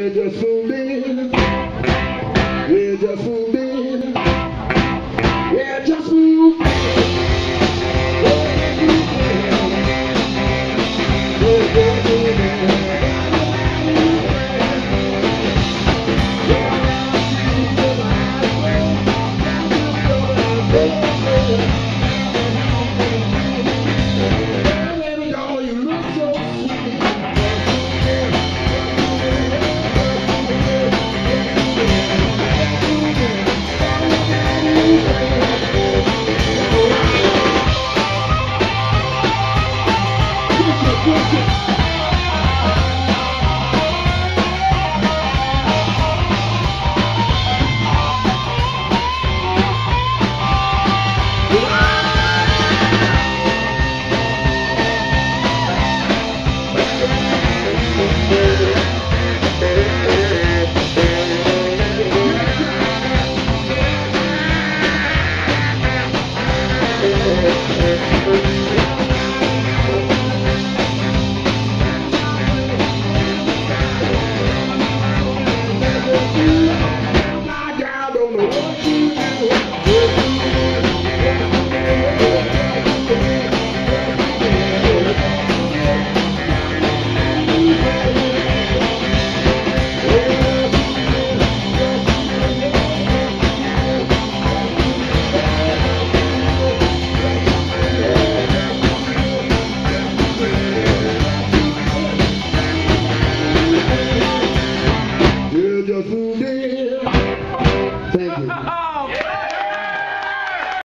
We're just fooling. We're just fooling. Thank you.